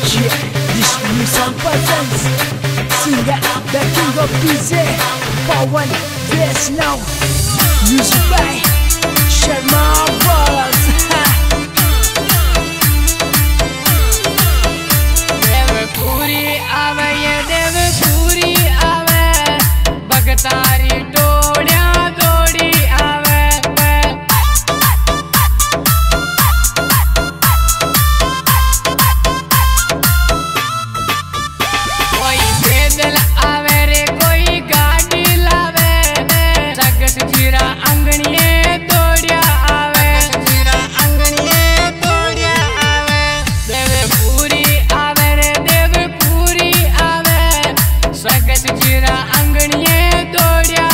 Yeah, this new sound presents Singer, the king of peace. For one yes now Music by Sharma सकत चिरा अंगणिये दौड़िया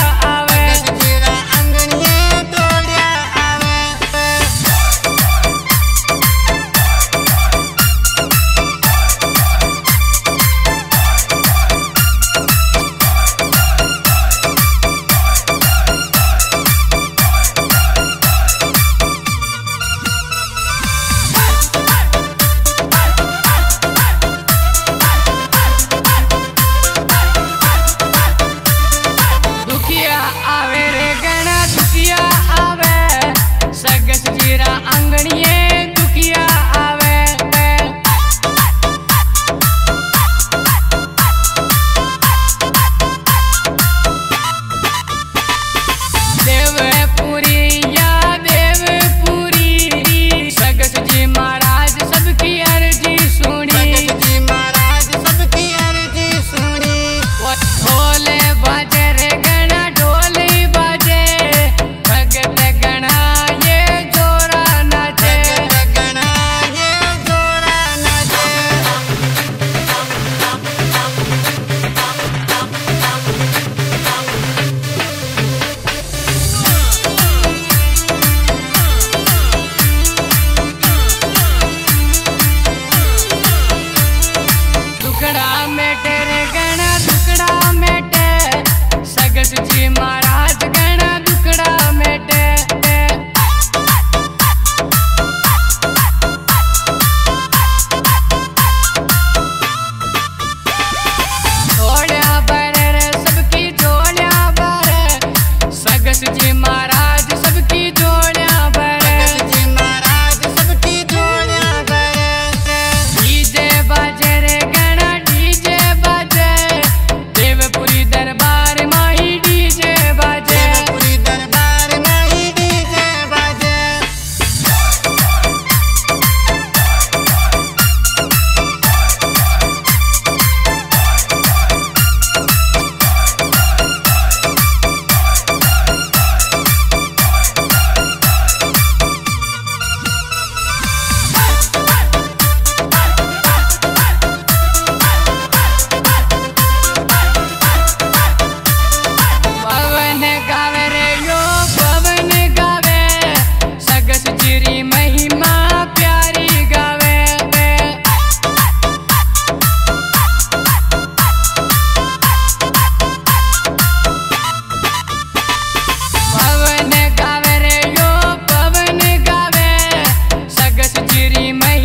तेरी मैं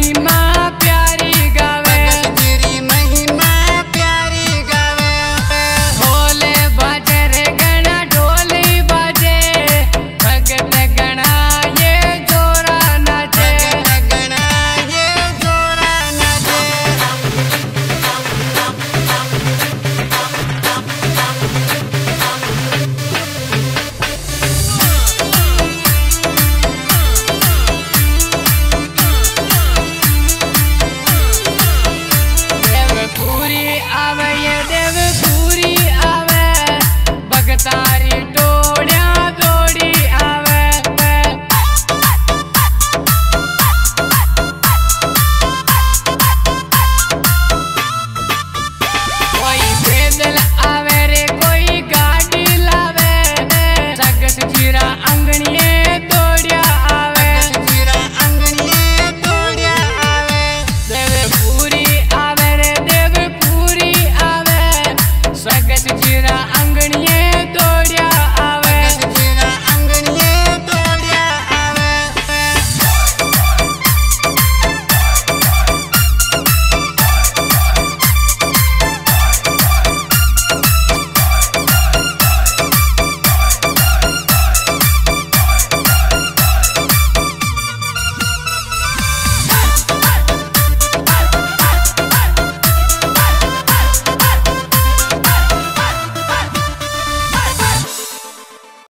de la ave.